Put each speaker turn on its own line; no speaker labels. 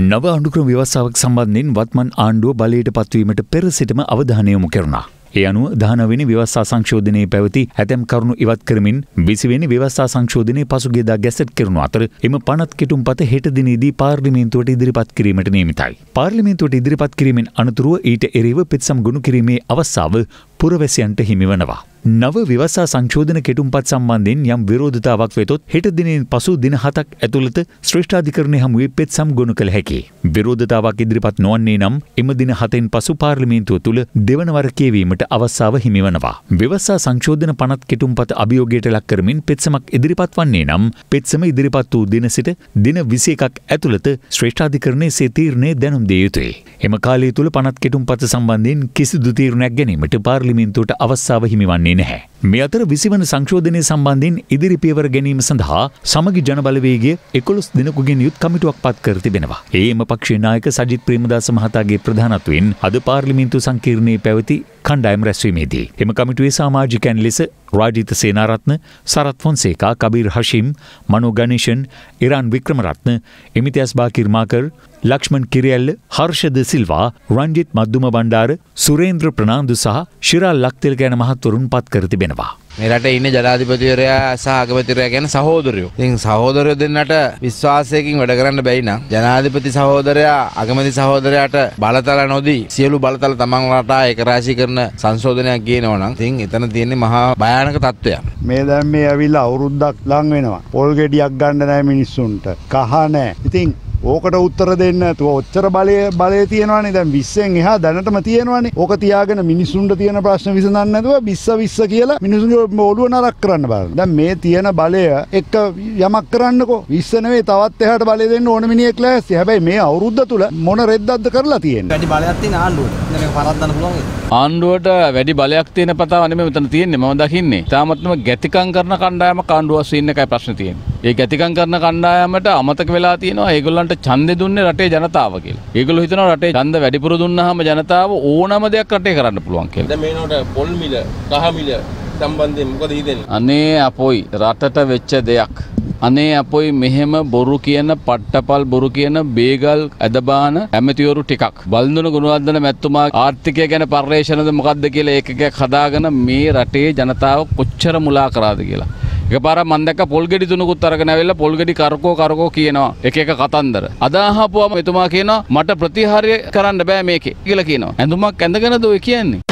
නව අඩුක්‍රම ව්‍යවස්සාාවක් සම්බන්ධින් වත්මන් ආණ්ඩුව බලයට පත්වීමට පෙර සිටම අවධානයමු කරනා. ඒ අනුව දානවෙනි ව්‍යවස්ථා සංශෝධනයේ පැවති ඇතැම් කරුණු ඉවත් කරමින් විසිවෙනි ව්‍යවස්ථා සංශෝධනය පසුගේදා ගැසට් කරනු අතර එම පනත් කෙටුම් පත හෙටදිනේදී පාර්ලිමේන්තුවට ඉදිරිපත් කිරීමට නියමිතයි. පාර්ලිමේන්තුවට ඉදිරිපත් කිරීමෙන් අනතුරුව ඊට එරෙව පෙත්සම් ගුණ කිරීමේ අවස්ථාව පුරවැසියන්ට හිමිවනවා. නව විවසා සංශෝධන කෙටුම්පත් සම්බන්ධයෙන් යම් විරෝධතාවක් වෙතොත් හෙට දිනෙන් පසු දින හතක් ඇතුළත ශ්‍රේෂ්ඨාධිකරණය හමුවේ පෙත් සම්ගොනු කළ හැකි. විරෝධතාවක් ඉදිරිපත් නොවන්නේ නම් එම දින හතෙන් පසු පාර්ලිමේන්තුව තුළ දෙවනවර කියවීමට අවස්ථාව හිමිවනවා. විවසා සංශෝධන පනත් කෙටුම්පත අභියෝගයට ලක් කරමින් පෙත්සමක් ඉදිරිපත් වන්නේ නම් පෙත්සම ඉදිරිපත් වූ දින සිට දින විසි එකක් ඇතුළත ශ්‍රේෂ්ඨාධිකරණය සේ තීරණය දැනුම් දිය යුතුයි. එම කාලය තුළ පනත් කෙටුම්පත සම්බන්ධයෙන් කිසිදු තීරණයක් ගැනීමට පාර්ලිමේන්තුවට අවස්ථාව හිමිවන්නේ නැහැ. මේ අතර විසිවන සංශෝධනය සම්බන්ධයෙන් ඉදිරි පියවර ගැනීම සඳහා සමගි ජනබලවේගේ එකොළොස් දෙනකුගෙන් යුත් කමිටුවක් පත් කර තිබෙනවා. ඒම පක්ෂේ නායක සජිත් ප්‍රේමදාස මහතාගේ ප්‍රධානත්වයෙන් අද පාර්ලිමේන්තු සංකීර්ණයේ පැවති කණ්ඩායම් රැස්වීමේදී. එම කමිටුවේ සාමාජිකයන් ලෙස රාජිත සේනාරත්න සරත් ෆොන්සේකා කබීර් හෂිම් මනෝ ගණේෂන් ඉරාන් වික්‍රමරත්න එමිතියස් බාකිර්මාකර් ලක්ෂ්මන් කිරියල්ල හර්ෂද සිල්වා රංජිත් මද්දුම බණ්ඩාර සුරේන්ද්‍ර ප්‍රනාන්දු සහ ශිරාල් ලක්තෙල් ගැන මහත්වරුන් පත් කර තිබෙනවා.
මෙරට ඉන්න ජනාධිපතිවරයා සහ අගමැතිවරයා ගැන සහෝදරයෝ. ඉතින් සහෝදරයෝ දෙන්නට විශ්වාසයකින් වැඩ කරන්න බැයි නම් ජනාධිපති සහෝදරයා අගමැති සහෝදරයාට බලතල නොදී සියලු බලතල තමන් රටා ඒකරාශී කරන සංශෝධනයක් ගේනවා නම් ඉතින් එතන තියෙන්නේ මහා භයානක තත්ත්වයක්.
මේ දැන් මේ ඇවිල්ලා අවුරුද්දක් ලං වෙනවා. පොල් ගෙඩියක් ගන්න නැහැ මිනිස්සුන්ට. කහ නැහැ. ඉතින් ඕකට උත්තර දෙන්න ඇතුව ඔච්චර බලය බලය තියෙනවානේ දැන් විස්සෙන් එහා දැනටම තියෙනවානේ ඕක තියාගෙන මිනිස්සුන්ට තියෙන ප්‍රශ්න විසඳන්න නැතුව විස්ස විස්ස කියලා මිනිසුන්ගේ ඔළුව නරක් කරන්න බලන්න. දැන් මේ තියෙන බලය එක්ක යමක් කරන්නකෝ. විස්ස නෙවෙයි තවත් එහාට බලය දෙන්න ඕන මිනිහෙක් ලෑස්ති. හැබැයි මේ අවුරුද්ද තුල මොන රෙද්දක්ද කරලා තියෙන්නේ?
වැඩි බලයක් තියෙන ආණ්ඩුවට. මේක පරද්දන්න පුළුවන් ඒක.
ආණ්ඩුවට වැඩි බලයක් තියෙන පතාව නෙමෙයි මෙතන තියෙන්නේ මම දකින්නේ. තාමත්ම ගැතිකම් කරන කණ්ඩායමක් ආණ්ඩුවස් ඉන්න එකයි ප්‍රශ්නේ තියෙන්නේ. ඒ ගැතිකම් කරන කණ්ඩායමට අමතක වෙලා තියෙනවා ඒගොල්ලන්ට ඡන්දෙ දුන්නේ රටේ ජනතාව කියලා. ඒගොල්ලෝ හිතනවා රටේ ඡන්ද වැඩිපුර දුන්නාම ජනතාව ඕනම දෙයක් රටේ කරන්න පුළුවන් කියලා.
දැන් මේනොට පොල් මිල, කහ මිල සම්බන්ධයෙන් මොකද හිතෙන්නේ?
අනේ අපොයි රටට වෙච්ච දෙයක්. අනේ අපොයි මෙහෙම බොරු කියන පට්ටපල් බොරු කියන බේගල් ඇදබාන ඇමතිවරු ටිකක්. බල්දුන ගුණවර්ධන මැතිතුමා ආර්ථිකය ගැන පර්යේෂණද මොකද්ද කියලා ඒකකයක් හදාගෙන මේ රටේ ජනතාව කොච්චර මුලා කරාද කියලා. එකපාර මම දැක්ක පොල්ගෙඩි තුනකුත් අරගෙන ඇවිල්ලා පොල්ගෙඩි කරකෝ කරකෝ කියනවා එක එක කතන්දර. අද අහපුවම එතුමා කියනවා මට ප්‍රතිහාරය කරන්න බෑ මේකේ කියලා කියනවා. ඇඳුමක් ඇඳගෙනද ඔය කියන්නේ?